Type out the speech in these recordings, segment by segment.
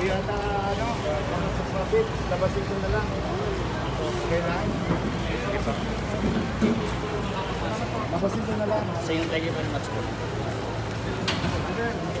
yata ano, sa profit, labasin ko na lang. Okay na? Labasin ko na lang. Sa yung thank you very much po. Layo,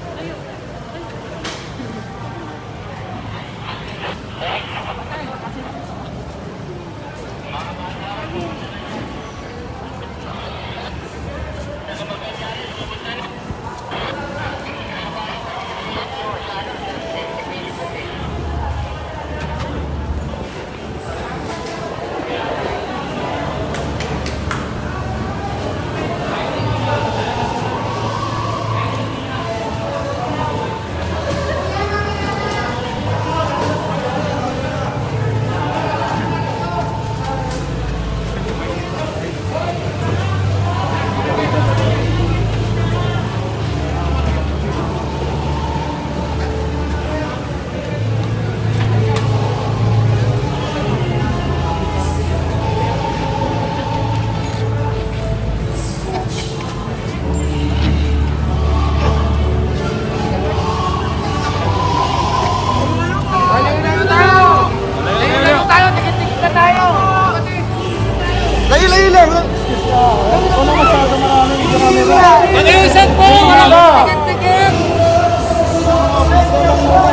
layo lang. Ano masyado maraming camera? Mag-iisip po! Ordinary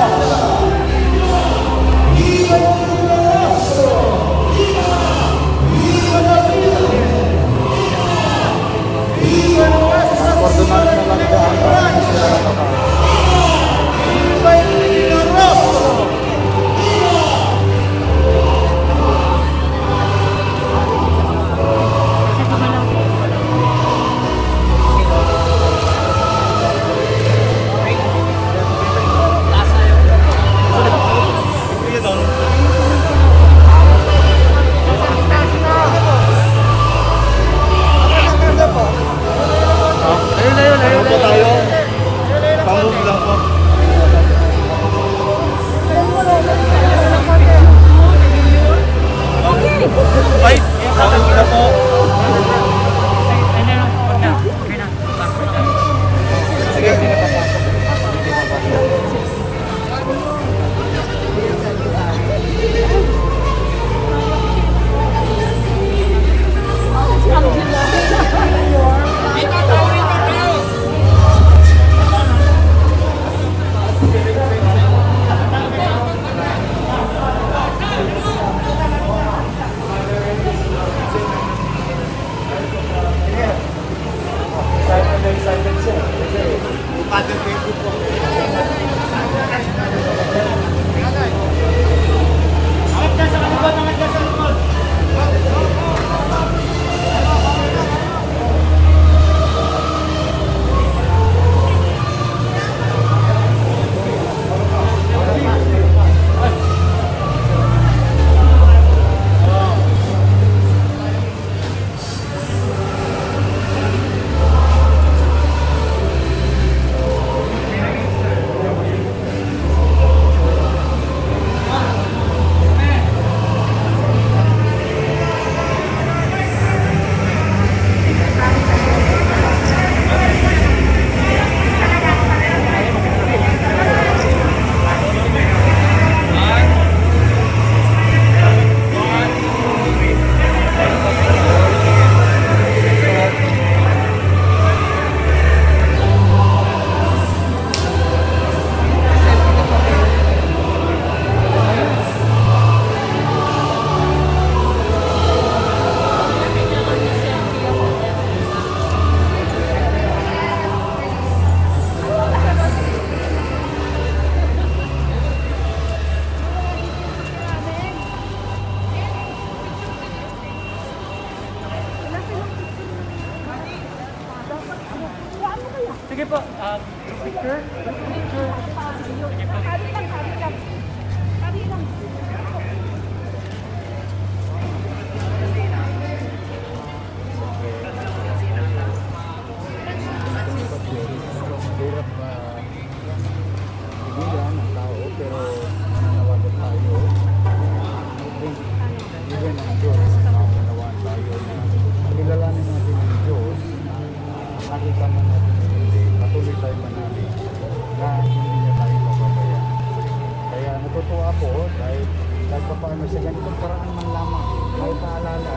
natutuwa po dahil kahit pa paano sa ganitong paraan man lamang ay paalala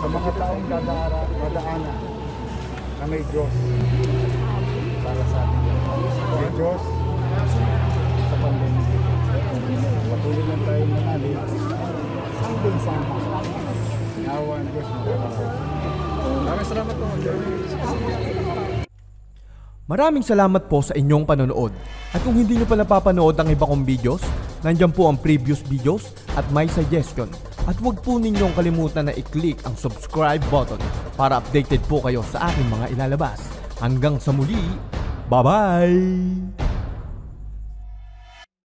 sa mga taong dadaara, dadaanan na may Diyos para sa atin. May Diyos sa pandemya. Patuloy lang tayo manalig. Sambing sama. Nawa ang Diyos. Maraming salamat po. Maraming salamat po sa inyong panonood. At kung hindi nyo pa napapanood ang iba kong videos, nandyan po ang previous videos at my suggestion. At huwag po ninyong kalimutan na i-click ang subscribe button para updated po kayo sa aking mga ilalabas. Hanggang sa muli, bye-bye!